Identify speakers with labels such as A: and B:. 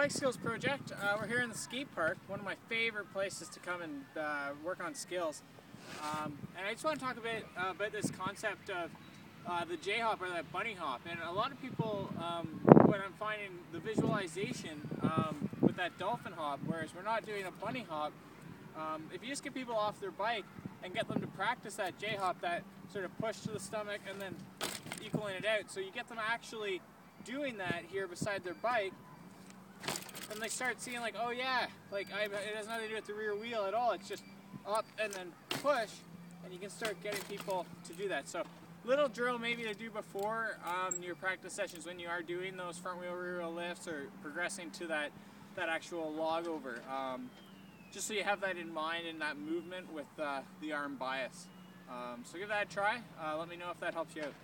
A: Bike Skills Project. Uh, we're here in the ski park, one of my favorite places to come and uh, work on skills. Um, and I just want to talk a bit uh, about this concept of uh, the J hop or that bunny hop. And a lot of people, um, what I'm finding, the visualization um, with that dolphin hop, whereas we're not doing a bunny hop, um, if you just get people off their bike and get them to practice that J hop, that sort of push to the stomach and then equaling it out, so you get them actually doing that here beside their bike, and they start seeing like, oh yeah, like I, it has nothing to do with the rear wheel at all. It's just up and then push, and you can start getting people to do that. So little drill maybe to do before um, your practice sessions when you are doing those front wheel rear wheel lifts or progressing to that that actual log over. Um, just so you have that in mind and that movement with uh, the arm bias. Um, so give that a try. Uh, let me know if that helps you out.